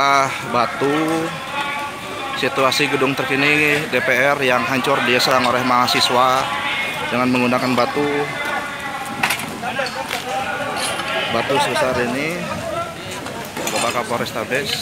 Ah, Batu. Situasi gedung terkini DPR yang hancur diserang oleh mahasiswa dengan menggunakan batu. Batu sebesar ini Bapak Kapolres Tabes